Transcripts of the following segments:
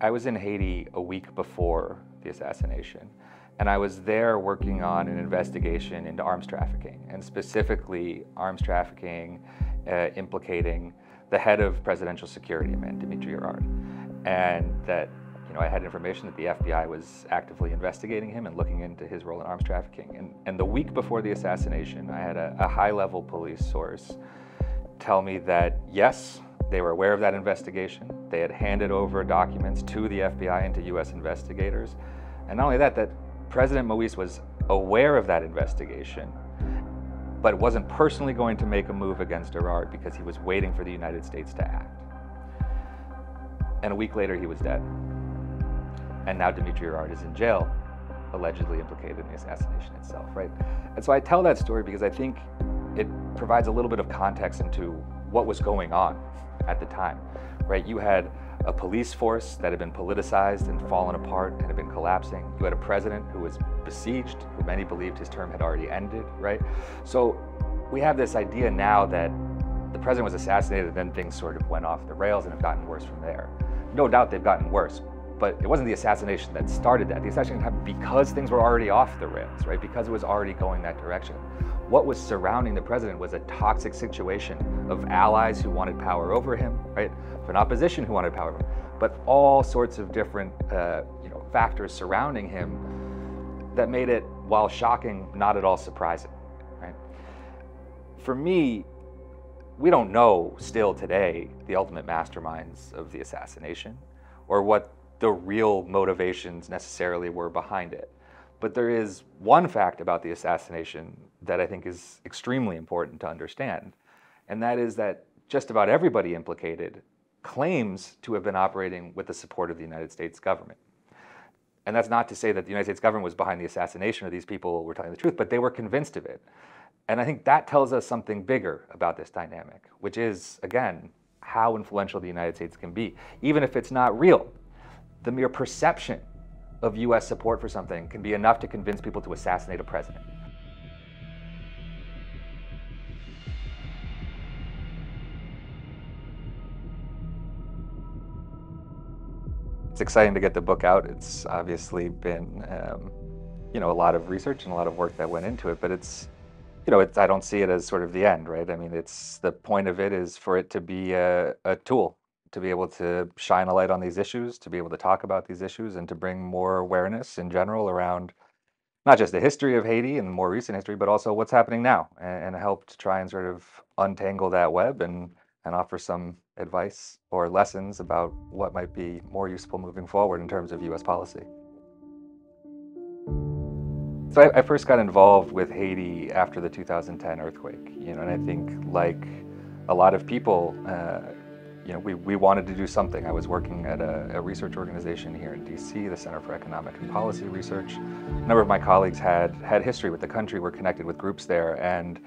I was in Haiti a week before the assassination, and I was there working on an investigation into arms trafficking, and specifically arms trafficking uh, implicating the head of presidential security, a man, Dimitri Hérard, and that you know, I had information that the FBI was actively investigating him and looking into his role in arms trafficking. And, and the week before the assassination, I had a, a high-level police source tell me that yes, they were aware of that investigation. They had handed over documents to the FBI and to U.S. investigators. And not only that, that President Moise was aware of that investigation, but wasn't personally going to make a move against Hérard because he was waiting for the United States to act. And a week later, he was dead. And now Dimitri Hérard is in jail, allegedly implicated in the assassination itself, right? And so I tell that story because I think it provides a little bit of context into what was going on at the time, right? You had a police force that had been politicized and fallen apart and had been collapsing. You had a president who was besieged, who many believed his term had already ended, right? So we have this idea now that the president was assassinated, then things sort of went off the rails and have gotten worse from there. No doubt they've gotten worse, but it wasn't the assassination that started that. The assassination happened because things were already off the rails, right? Because it was already going that direction. What was surrounding the president was a toxic situation of allies who wanted power over him, right? Of an opposition who wanted power over him, but all sorts of different, uh, you know, factors surrounding him that made it, while shocking, not at all surprising, right? For me, we don't know still today the ultimate masterminds of the assassination or what the real motivations necessarily were behind it. But there is one fact about the assassination that I think is extremely important to understand, and that is that just about everybody implicated claims to have been operating with the support of the United States government. And that's not to say that the United States government was behind the assassination or these people were telling the truth, but they were convinced of it. And I think that tells us something bigger about this dynamic, which is, again, how influential the United States can be, even if it's not real the mere perception of US support for something can be enough to convince people to assassinate a president. It's exciting to get the book out. It's obviously been, um, you know, a lot of research and a lot of work that went into it, but it's, you know, it's, I don't see it as sort of the end, right? I mean, it's the point of it is for it to be a, a tool to be able to shine a light on these issues, to be able to talk about these issues, and to bring more awareness in general around not just the history of Haiti and more recent history, but also what's happening now, and, and help to try and sort of untangle that web and and offer some advice or lessons about what might be more useful moving forward in terms of U.S. policy. So I, I first got involved with Haiti after the 2010 earthquake, you know, and I think like a lot of people. Uh, you know, we, we wanted to do something. I was working at a, a, research organization here in DC, the Center for Economic and Policy Research. A number of my colleagues had had history with the country, were connected with groups there, and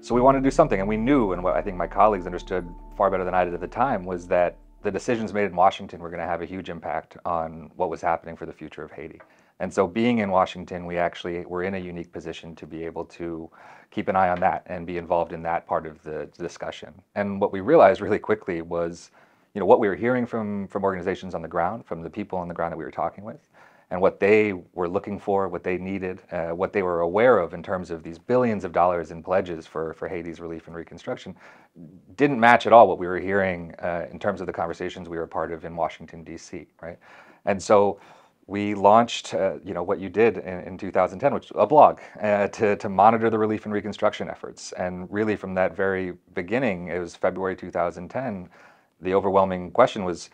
so we wanted to do something. And we knew, and what I think my colleagues understood far better than I did at the time, was that the decisions made in Washington were going to have a huge impact on what was happening for the future of Haiti. And so being in Washington, we actually were in a unique position to be able to keep an eye on that and be involved in that part of the discussion. And what we realized really quickly was, you know, what we were hearing from, from organizations on the ground, from the people on the ground that we were talking with, and what they were looking for, what they needed, uh, what they were aware of in terms of these billions of dollars in pledges for, for Haiti's relief and reconstruction, didn't match at all what we were hearing uh, in terms of the conversations we were part of in Washington, D.C., right? And so we launched, uh, you know, what you did in, in 2010, which a blog uh, to, to monitor the relief and reconstruction efforts. And really from that very beginning, it was February 2010, the overwhelming question was,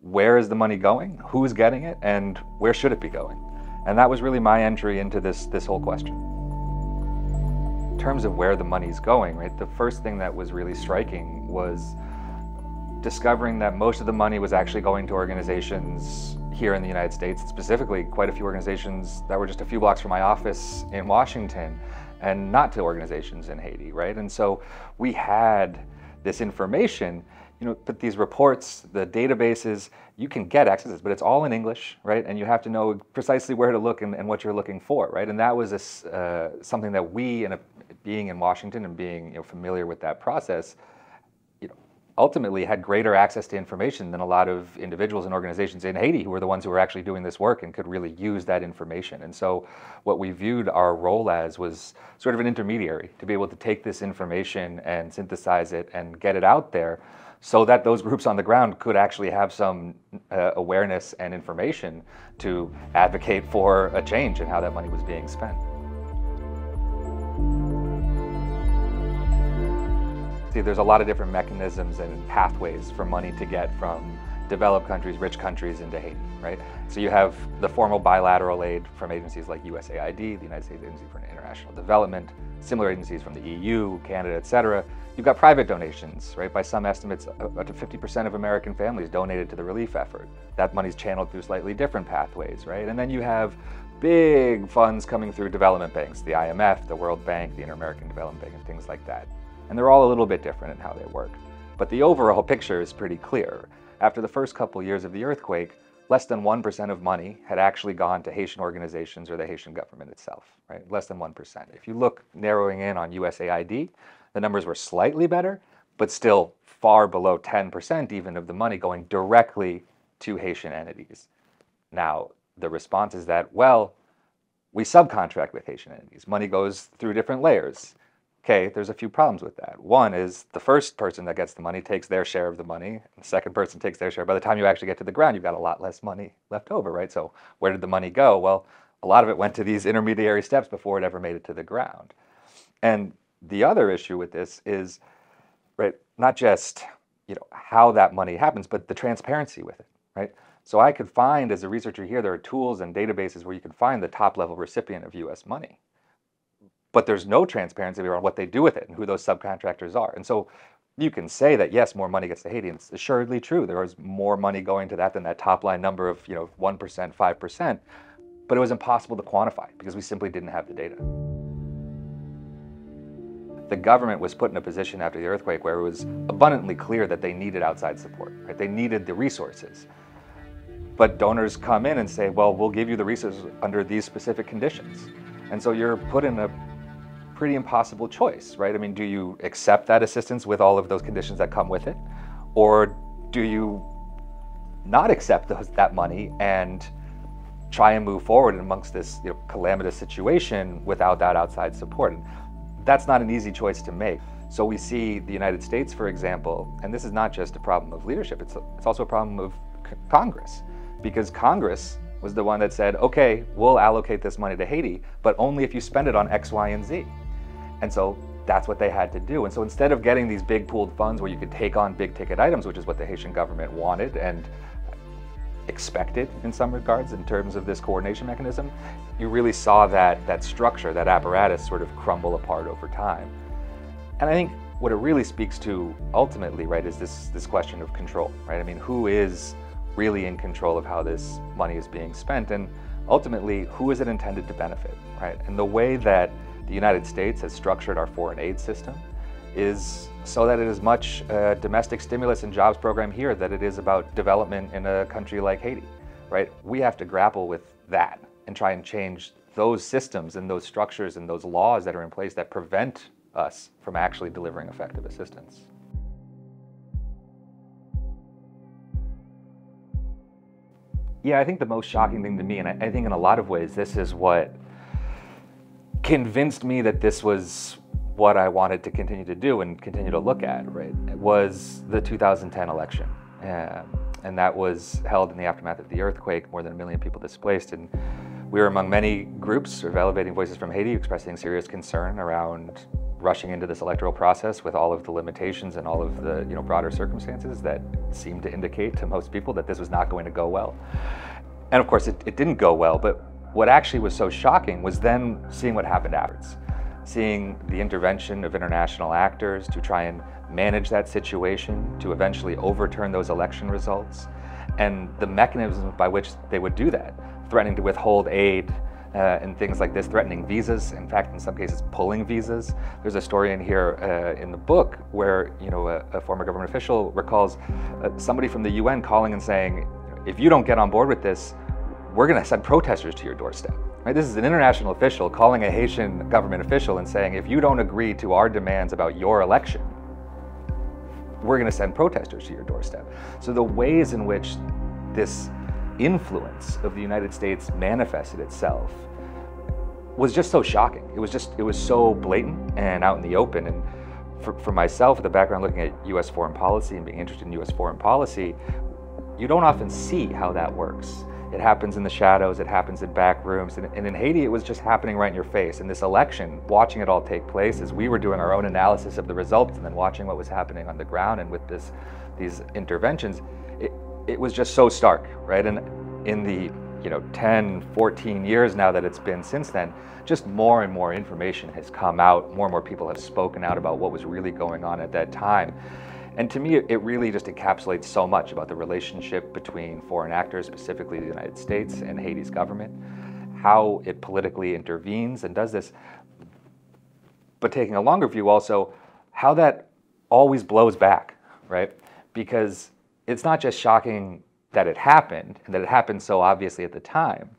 where is the money going? Who's getting it? And where should it be going? And that was really my entry into this, this whole question. In terms of where the money's going, right, the first thing that was really striking was discovering that most of the money was actually going to organizations here in the United States, specifically quite a few organizations that were just a few blocks from my office in Washington and not to organizations in Haiti, right? And so we had this information, you know, but these reports, the databases, you can get access but it's all in English, right? And you have to know precisely where to look and, and what you're looking for, right? And that was a, uh, something that we, in a, being in Washington and being you know, familiar with that process, ultimately had greater access to information than a lot of individuals and organizations in Haiti who were the ones who were actually doing this work and could really use that information. And so what we viewed our role as was sort of an intermediary to be able to take this information and synthesize it and get it out there so that those groups on the ground could actually have some uh, awareness and information to advocate for a change in how that money was being spent. See, there's a lot of different mechanisms and pathways for money to get from developed countries, rich countries into Haiti, right? So you have the formal bilateral aid from agencies like USAID, the United States Agency for International Development, similar agencies from the EU, Canada, et cetera. You've got private donations, right? By some estimates, uh, up to 50% of American families donated to the relief effort. That money's channeled through slightly different pathways, right? And then you have big funds coming through development banks, the IMF, the World Bank, the Inter-American Development Bank, and things like that. And they're all a little bit different in how they work. But the overall picture is pretty clear. After the first couple years of the earthquake, less than 1% of money had actually gone to Haitian organizations or the Haitian government itself, right? Less than 1%. If you look narrowing in on USAID, the numbers were slightly better, but still far below 10% even of the money going directly to Haitian entities. Now, the response is that, well, we subcontract with Haitian entities. Money goes through different layers. Okay, there's a few problems with that. One is the first person that gets the money takes their share of the money, the second person takes their share. By the time you actually get to the ground, you've got a lot less money left over, right? So where did the money go? Well, a lot of it went to these intermediary steps before it ever made it to the ground. And the other issue with this is, right, not just you know how that money happens, but the transparency with it, right? So I could find, as a researcher here, there are tools and databases where you can find the top level recipient of U.S. money but there's no transparency around what they do with it and who those subcontractors are. And so you can say that yes, more money gets to Haiti, and it's assuredly true. There was more money going to that than that top line number of you know one percent, five percent, but it was impossible to quantify because we simply didn't have the data. The government was put in a position after the earthquake where it was abundantly clear that they needed outside support, right? They needed the resources. But donors come in and say, well, we'll give you the resources under these specific conditions. And so you're put in a pretty impossible choice, right? I mean, do you accept that assistance with all of those conditions that come with it? Or do you not accept those, that money and try and move forward amongst this you know, calamitous situation without that outside support? And that's not an easy choice to make. So we see the United States, for example, and this is not just a problem of leadership, it's, a, it's also a problem of Congress, because Congress was the one that said, okay, we'll allocate this money to Haiti, but only if you spend it on X, Y, and Z. And so that's what they had to do. And so instead of getting these big pooled funds where you could take on big ticket items, which is what the Haitian government wanted and expected in some regards in terms of this coordination mechanism, you really saw that, that structure, that apparatus sort of crumble apart over time. And I think what it really speaks to ultimately, right, is this, this question of control, right? I mean, who is really in control of how this money is being spent? And ultimately, who is it intended to benefit, right? And the way that the United States has structured our foreign aid system is so that it is much a domestic stimulus and jobs program here that it is about development in a country like Haiti, right? We have to grapple with that and try and change those systems and those structures and those laws that are in place that prevent us from actually delivering effective assistance. Yeah, I think the most shocking thing to me, and I, think in a lot of ways this is what convinced me that this was what I wanted to continue to do and continue to look at, right, was the 2010 election. Um, and that was held in the aftermath of the earthquake, more than a million people displaced. And we were among many groups of elevating voices from Haiti expressing serious concern around rushing into this electoral process with all of the limitations and all of the you know, broader circumstances that seemed to indicate to most people that this was not going to go well. And of course, it, it didn't go well, but what actually was so shocking was then seeing what happened afterwards, seeing the intervention of international actors to try and manage that situation, to eventually overturn those election results, and the mechanisms by which they would do that, threatening to withhold aid uh, and things like this, threatening visas. In fact, in some cases, pulling visas. There's a story in here uh, in the book where you know a, a former government official recalls uh, somebody from the UN calling and saying, "If you don't get on board with this, we're going to send protesters to your doorstep. Right? This is an international official calling a Haitian government official and saying, if you don't agree to our demands about your election, we're going to send protesters to your doorstep. So the ways in which this influence of the United States manifested itself was just so shocking. It was just, it was so blatant and out in the open. And for, for myself, the background looking at US foreign policy and being interested in US foreign policy, you don't often see how that works. It happens in the shadows, it happens in back rooms. And, and in Haiti, it was just happening right in your face. In this election, watching it all take place as we were doing our own analysis of the results and then watching what was happening on the ground and with this, these interventions, it, it was just so stark, right? And in the you know 10 14 years now that it's been since then just more and more information has come out more and more people have spoken out about what was really going on at that time and to me it really just encapsulates so much about the relationship between foreign actors specifically the united states and haiti's government how it politically intervenes and does this but taking a longer view also how that always blows back right because it's not just shocking that it happened and that it happened so obviously at the time.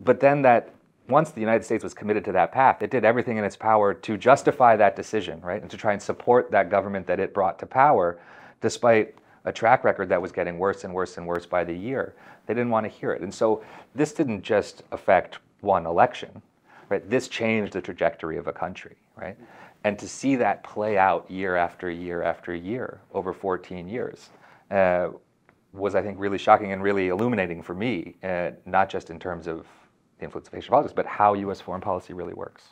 But then that once the United States was committed to that path, it did everything in its power to justify that decision, right? And to try and support that government that it brought to power, despite a track record that was getting worse and worse and worse by the year. They didn't want to hear it. And so this didn't just affect one election, right? This changed the trajectory of a country, right? And to see that play out year after year after year over 14 years, uh, was, I think, really shocking and really illuminating for me, uh, not just in terms of the influence of Haitian politics, but how U.S. foreign policy really works.